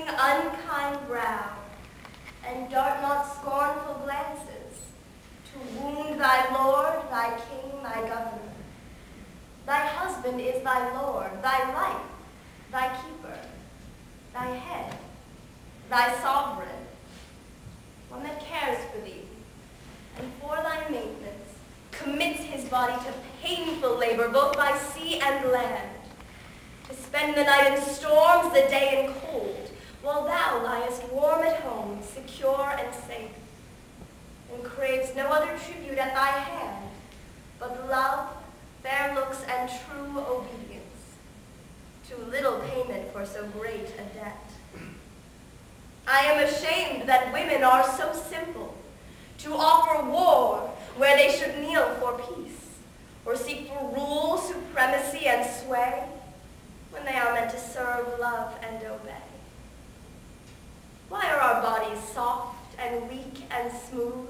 unkind brow, and dart not scornful glances, to wound thy lord, thy king, thy governor. Thy husband is thy lord, thy life, thy keeper, thy head, thy sovereign, one that cares for thee, and for thy maintenance commits his body to painful labor both by sea and land, to spend the night in storms, the day in cold, while thou liest warm at home, secure and safe, and craves no other tribute at thy hand but love, fair looks, and true obedience. Too little payment for so great a debt. I am ashamed that women are so simple to offer war where they should kneel for peace, or seek for rule, supremacy, and sway when they are meant to serve, love, and obey. Why are our bodies soft and weak and smooth,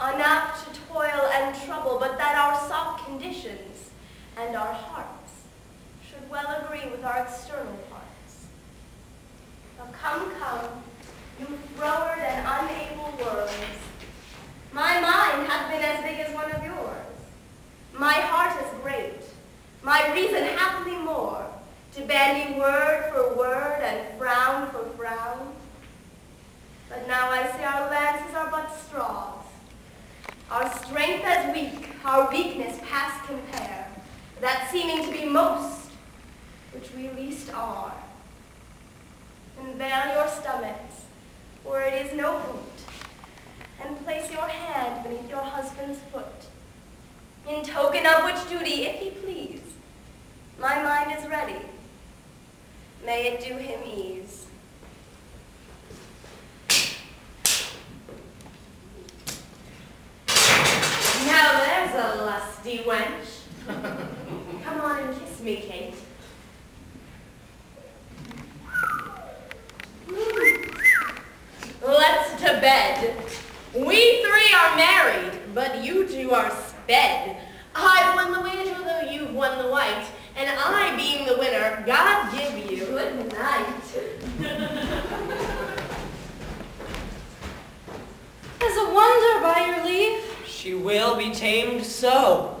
unapt to toil and trouble, but that our soft conditions and our hearts should well agree with our external parts? Now come, come, you froward and unable words, my mind hath been as big as one of yours. My heart is great. My reason haply more, to bandy word for word and frown for frown. But now I see our lances are but straws. Our strength as weak, our weakness past compare, that seeming to be most, which we least are. And veil your stomachs, for it is no boot, and place your hand beneath your husband's foot, in token of which duty, if he please, my mind is ready. May it do him ease. Now there's a lusty wench. Come on and kiss me, Kate. Let's to bed. We three are married, but you two are sped. I've won the wager, though you've won the white, and I, being the winner, God give you good night. As a wonder, by your leave. She will be tamed so.